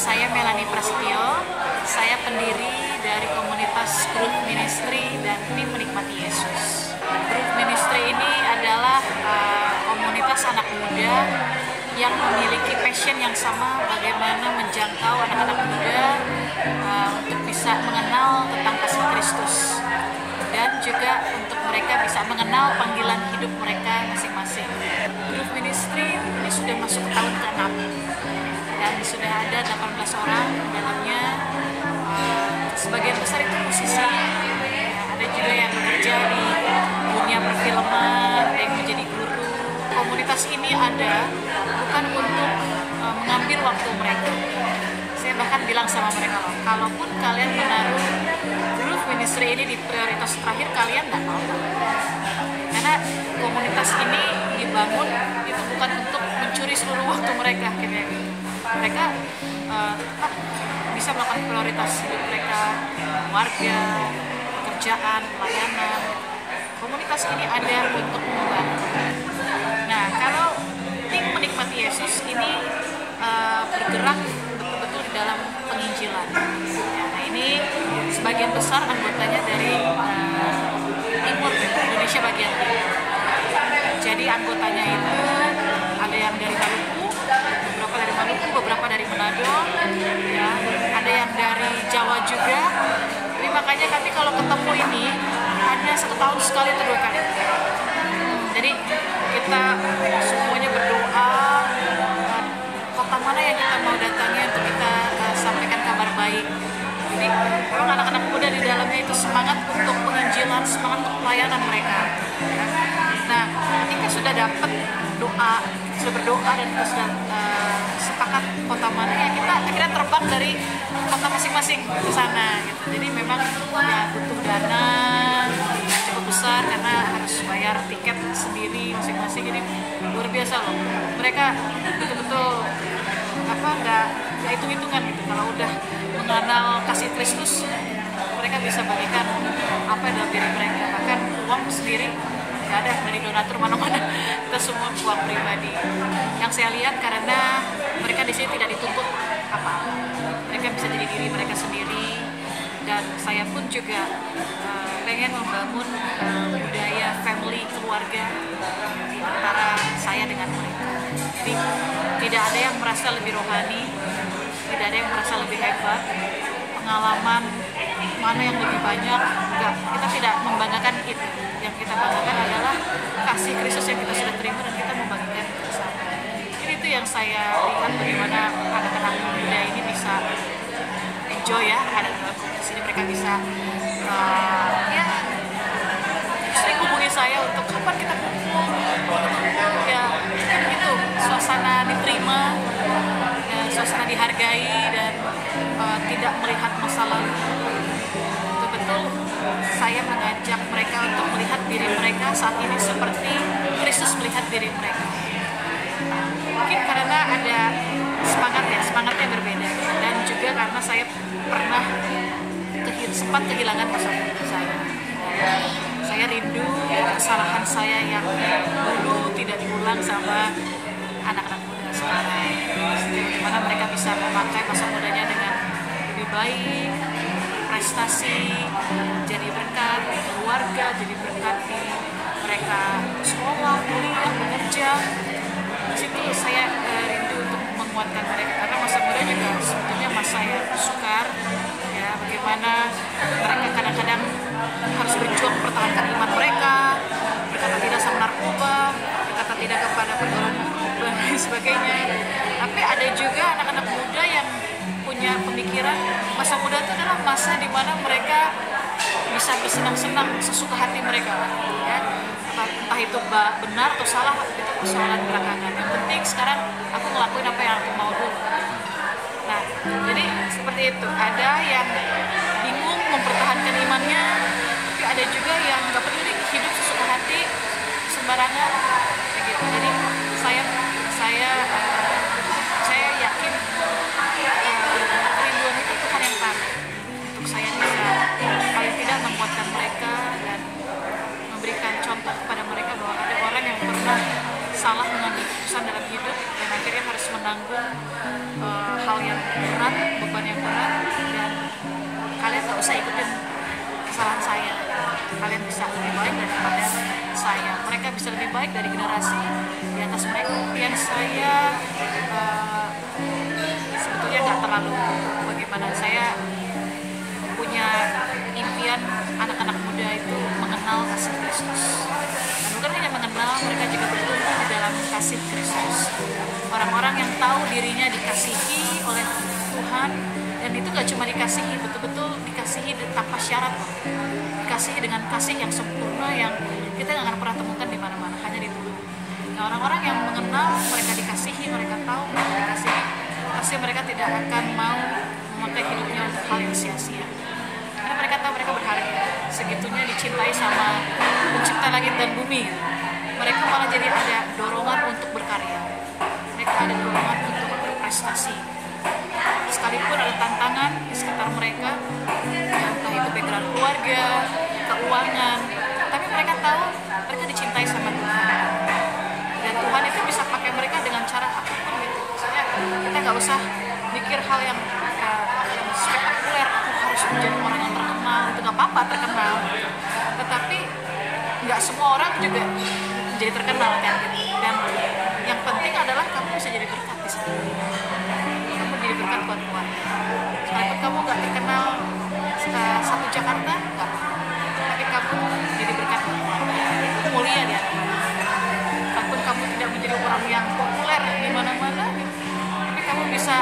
saya Melani Prasetyo. Saya pendiri dari komunitas Group Ministry dan tim menikmati Yesus. Group Ministry ini adalah uh, komunitas anak muda yang memiliki passion yang sama bagaimana menjangkau anak-anak muda uh, untuk bisa mengenal tentang kasih Kristus dan juga untuk mereka bisa mengenal panggilan hidup mereka masing-masing. Group Ministry ini sudah masuk ke tahun ke-6 dan sudah ada 18 orang dalamnya. Uh, sebagian besar itu musisi. Ya, ada juga yang bekerja di dunia perfilman ada yang menjadi guru. Komunitas ini ada bukan untuk uh, mengambil waktu mereka. Saya bahkan bilang sama mereka loh kalaupun kalian menaruh group ministry ini di prioritas terakhir kalian nggak mau. Karena komunitas ini dibangun itu bukan untuk mencuri seluruh waktu mereka gitu mereka uh, bisa melakukan prioritas hidup mereka warga pekerjaan pelayanan. Komunitas ini ada untuk membantu. Nah kalau tim menikmati Yesus ini uh, bergerak betul-betul di dalam penginjilan. Nah ini sebagian besar anggotanya dari makanya nanti kalau ketemu ini hanya satu tahun sekali atau dua kali. Jadi kita semuanya berdoa kota mana yang kita mau datangi untuk kita uh, sampaikan kabar baik. Jadi memang anak-anak muda di dalamnya itu semangat untuk penginjilan semangat untuk pelayanan mereka. Nah ketika sudah dapat doa sudah berdoa dan sudah uh, sepakat kota mana ya kita akhirnya terbang dari masing-masing ke sana gitu. Jadi memang ya butuh dana cukup besar karena harus bayar tiket sendiri masing-masing. Jadi luar biasa loh. Mereka betul-betul apa nggak nggak hitung-hitungan gitu. Kalau udah mengenal kasih Kristus, mereka bisa bagikan apa yang dalam diri mereka. Bahkan uang sendiri nggak ada dari donatur mana-mana kita semua uang pribadi yang saya lihat karena dan saya pun juga uh, pengen membangun uh, budaya family keluarga antara saya dengan mereka. Jadi tidak ada yang merasa lebih rohani tidak ada yang merasa lebih hebat pengalaman mana yang lebih banyak enggak. Kita tidak membanggakan itu. Yang kita banggakan adalah kasih Kristus yang kita sudah terima dan kita membagikan bersama. Ini itu yang saya lihat bagaimana anak-anak muda ini bisa enjoy ya ada dalam komunitas ini mereka bisa uh, ya sering hubungi saya untuk kapan kita kumpul. Ya itu suasana diterima ya, suasana dihargai dan uh, tidak melihat masa lalu. Betul-betul saya mengajak mereka untuk melihat diri mereka saat ini seperti Kristus melihat diri mereka. Mungkin karena ada semangat ya semangatnya berbeda dan juga karena saya pernah kehil sempat kehilangan masa muda saya. Saya rindu kesalahan saya yang dulu tidak diulang sama anak-anak muda sekarang. Bagaimana mereka bisa memakai masa mudanya dengan lebih baik prestasi jadi berkat keluarga jadi berkat di mereka sekolah kuliah bekerja. Di situ saya menguatkan mereka karena masa muda juga sebetulnya masa yang sukar ya bagaimana mereka kadang-kadang harus berjuang mempertahankan iman mereka berkata tidak sama narkoba berkata tidak kepada pergaulan buruk dan sebagainya. Tapi ada juga anak-anak muda yang punya pemikiran masa muda itu adalah masa di mana mereka bisa bersenang-senang sesuka hati mereka ya. Entah itu benar atau salah persoalan belakangan. Yang penting sekarang aku ngelakuin apa yang aku mau dulu. Nah jadi seperti itu. Ada yang bingung mempertahankan imannya tapi ada juga yang nggak peduli hidup sesuka hati sembarangan begitu jadi saya salah mengambil keputusan dalam hidup dan akhirnya harus menanggung uh, hal yang berat, beban yang berat dan kalian gak usah ikutin kesalahan saya. Kalian bisa lebih baik daripada saya. Mereka bisa lebih baik dari generasi di atas mereka. yang saya uh, sebetulnya nggak terlalu bagaimana saya punya impian anak-anak muda itu mengenal kasih Kristus. Kasih Kristus. Orang-orang yang tahu dirinya dikasihi oleh Tuhan dan itu gak cuma dikasihi betul-betul dikasihi tanpa syarat. Dikasihi dengan kasih yang sempurna yang kita nggak akan pernah temukan di mana-mana hanya di Tuhan nah orang-orang yang mengenal mereka dikasihi mereka tahu mereka dikasihi pasti mereka tidak akan mau memakai hidupnya untuk hal yang sia-sia segitunya dicintai sama pencipta langit dan bumi. Mereka malah jadi ada dorongan untuk berkarya. Mereka ada dorongan untuk berprestasi. Sekalipun ada tantangan di sekitar mereka entah itu background keluarga keuangan tapi mereka tahu mereka dicintai sama Tuhan. Dan Tuhan itu bisa pakai mereka dengan cara apa pun gitu. Misalnya kita nggak usah mikir hal yang uh, yang spektakuler aku harus menjadi apa-apa terkenal. Tetapi nggak semua orang juga jadi terkenal kan gitu. Dan yang penting adalah kamu bisa jadi berkat di sana kamu jadi berkat buat keluarga. Sekalipun kamu nggak terkenal satu Jakarta tapi kamu jadi berkat itu mulia dia. Walaupun kamu tidak menjadi orang yang populer di mana-mana tapi kamu bisa